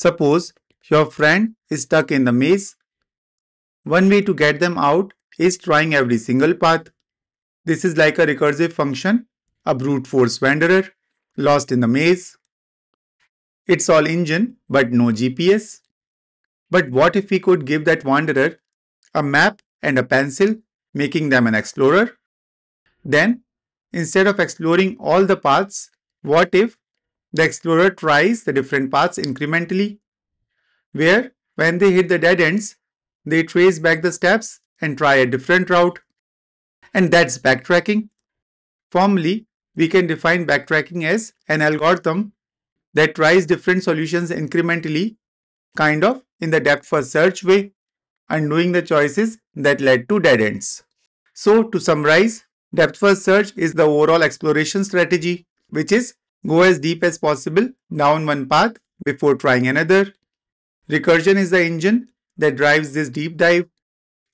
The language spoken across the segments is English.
Suppose your friend is stuck in the maze. One way to get them out is trying every single path. This is like a recursive function, a brute force wanderer, lost in the maze. It's all engine but no GPS. But what if we could give that wanderer a map and a pencil, making them an explorer? Then, instead of exploring all the paths, what if the explorer tries the different paths incrementally, where when they hit the dead ends, they trace back the steps and try a different route. And that's backtracking. Formally, we can define backtracking as an algorithm that tries different solutions incrementally, kind of in the depth first search way, undoing the choices that led to dead ends. So to summarize, depth first search is the overall exploration strategy, which is go as deep as possible down one path before trying another. Recursion is the engine that drives this deep dive.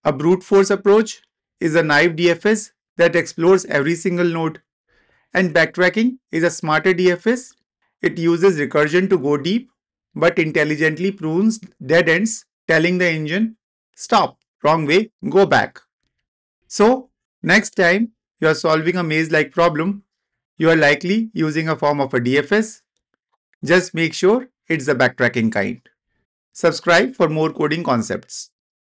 A brute force approach is a naive DFS that explores every single node. And backtracking is a smarter DFS. It uses recursion to go deep, but intelligently prunes dead ends, telling the engine, stop, wrong way, go back. So, next time you are solving a maze-like problem, you are likely using a form of a DFS. Just make sure it's the backtracking kind. Subscribe for more coding concepts.